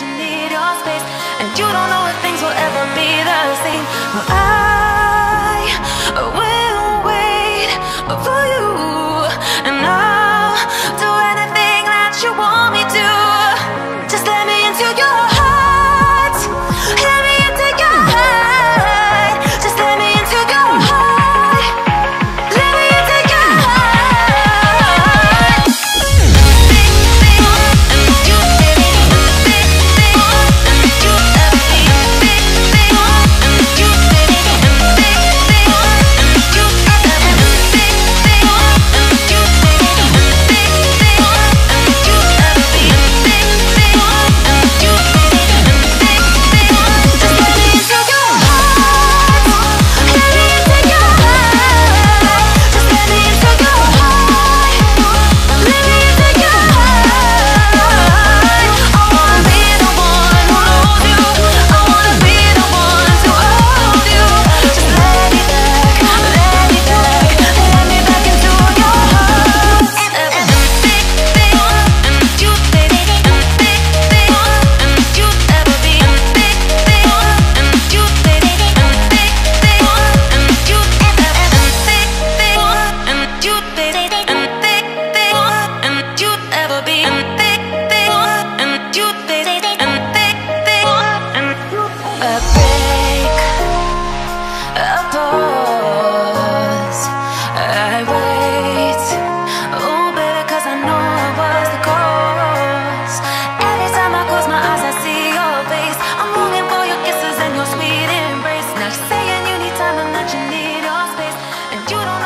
you need your space, and you don't know if things will ever be the same. Well, I a break, a pause. I wait, oh I know I was the cause. Every time I close my eyes, I see your face. I'm longing for your kisses and your sweet embrace. Now you're saying you need time and that you need your space, and you don't.